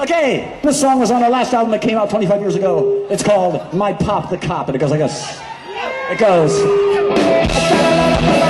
Okay, this song was on our last album that came out 25 years ago. It's called My Pop the Cop, and it goes like this. It goes.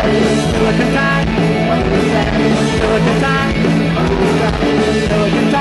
Silicon time. Silicon at Silicon time. Silicon so.